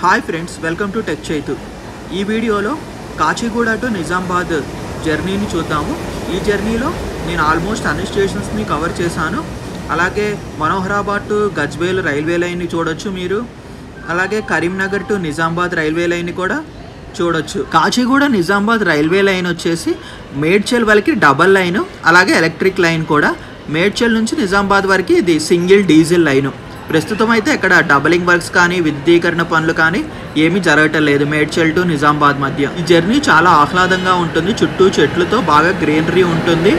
Hi friends welcome to tech Chaitu. ఈ వీడియోలో Kachiguda to Nizamabad జర్నీని చూద్దాము. ఈ జర్నీలో నేను ఆల్మోస్ట్ అన్ని స్టేషన్స్ని కవర్ చేశాను. అలాగే మనోహరాబాద్ టు గజ్వేల్ రైల్వే లైన్ని చూడొచ్చు మీరు. అలాగే కరీంనగర్ టు నిజామాబాద్ రైల్వే లైన్ని కూడా చూడొచ్చు. కాచిగూడ నిజామాబాద్ రైల్వే లైన్ వచ్చేసి మేడ్చల్ వరకు డబల్ లైను అలాగే ఎలక్ట్రిక్ లైన్ కూడా. మేడ్చల్ నుంచి నిజామాబాద్ వరకు ఇది సింగిల్ డీజిల్ లైను. ప్రస్తుతం అయితే ఇక్కడ డబలింగ్ వర్క్స్ కానీ విద్యుదీకరణ పనులు కానీ ఏమీ జరగటం లేదు. మేడ్చల్ టు నిజామాబాద్ మధ్య. ఈ జర్నీ చాలా ఆహ్లాదంగా ఉంటుంది. చుట్టూ చెట్లతో బాగా గ్రీనరీ ఉంటుంది.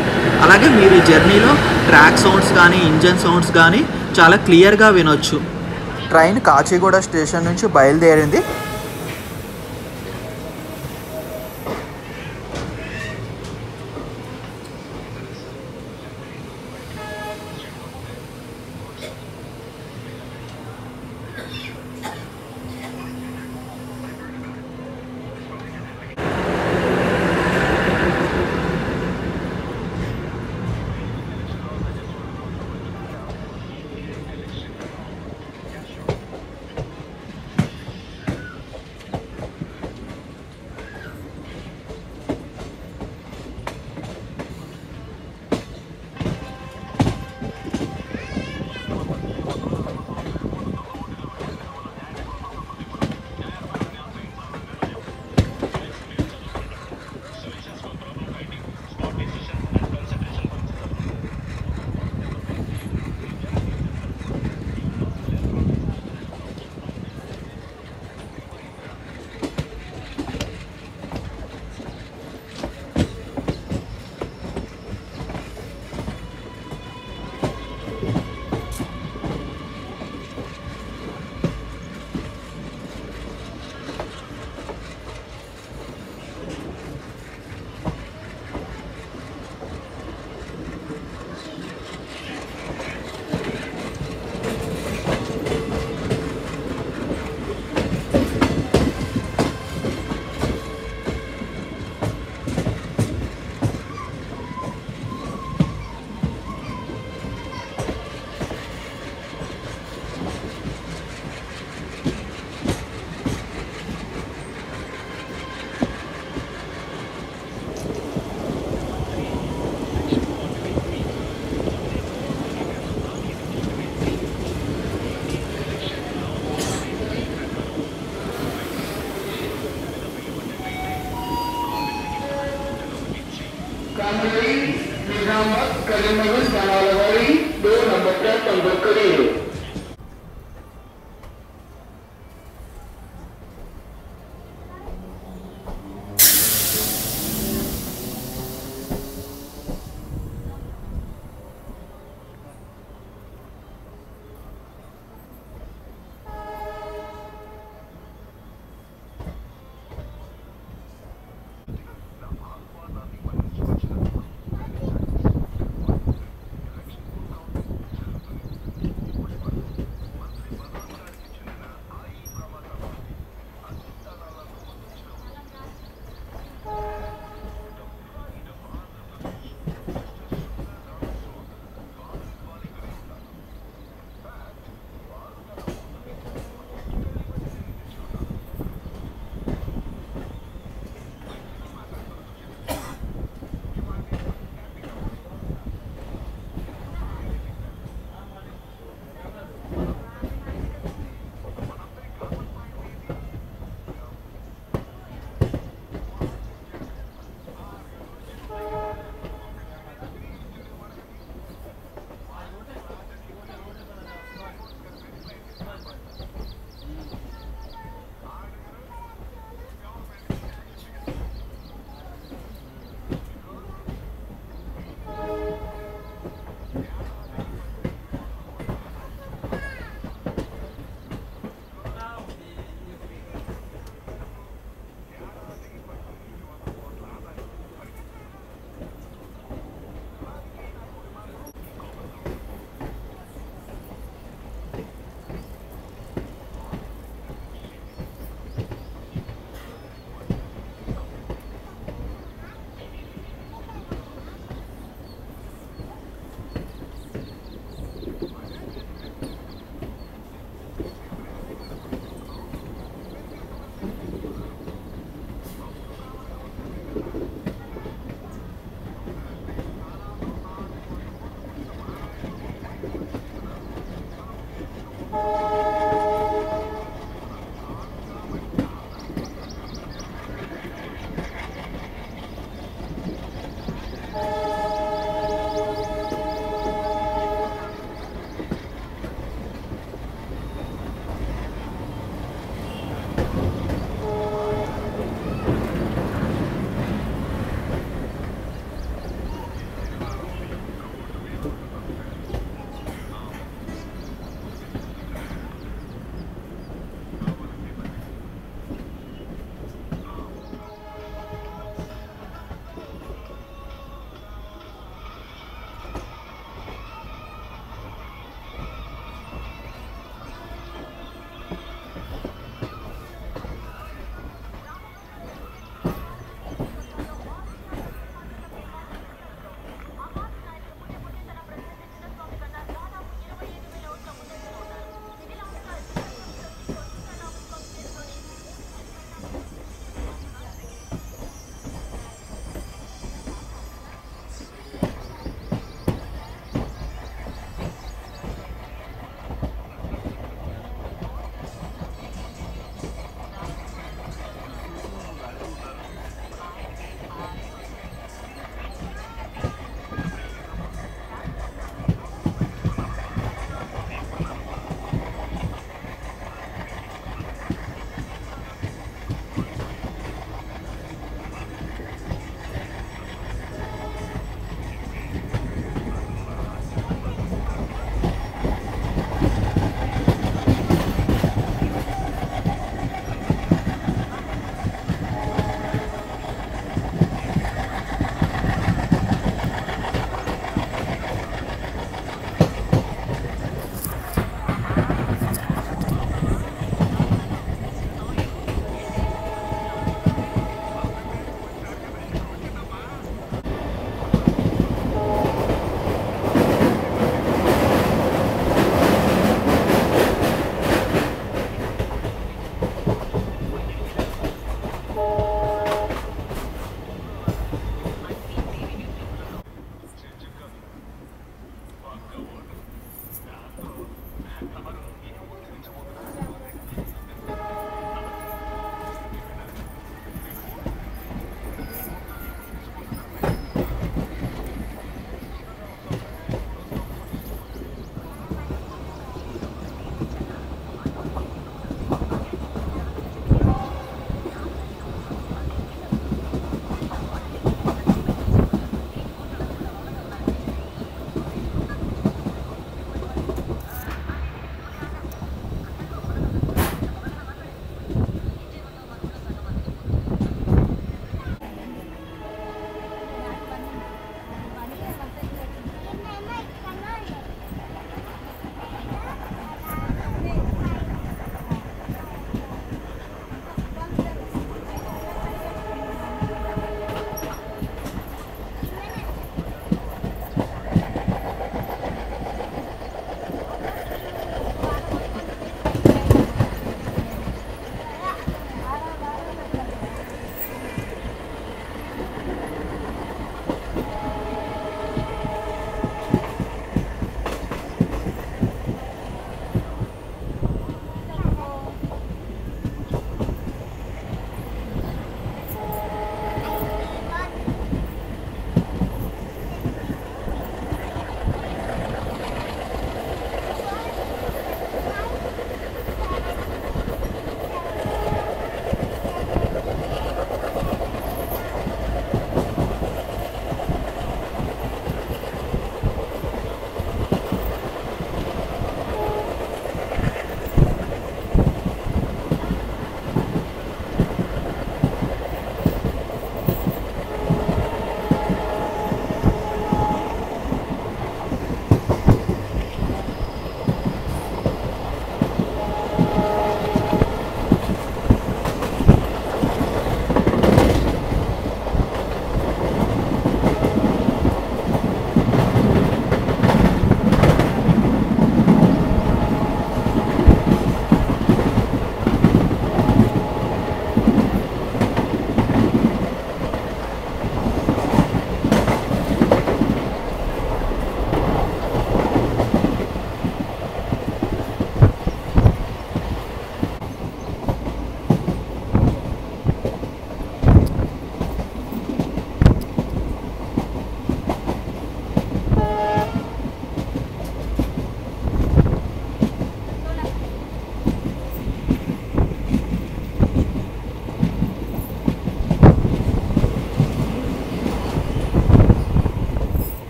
అలాగే మీరు ఈ జర్నీలో ట్రాక్ సౌండ్స్ కానీ ఇంజన్ సౌండ్స్ కానీ చాలా క్లియర్గా వినొచ్చు. ట్రైన్ కాచిగూడ స్టేషన్ నుంచి బయలుదేరింది. कामगरी निजामत करीमगंज थाना लगौरी दो नंबर का संपर्क करिए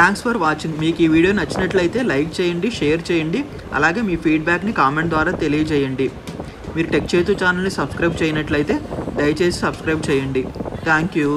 థ్యాంక్స్ ఫర్ వాచింగ్ మీకు ఈ వీడియో నచ్చినట్లయితే లైక్ చేయండి షేర్ చేయండి అలాగే మీ ఫీడ్బ్యాక్ని కామెంట్ ద్వారా తెలియజేయండి. మీరు టెక్ చేతు ఛానల్ని సబ్స్క్రైబ్ చేయనట్లయితే దయచేసి సబ్స్క్రైబ్ చేయండి. Thank you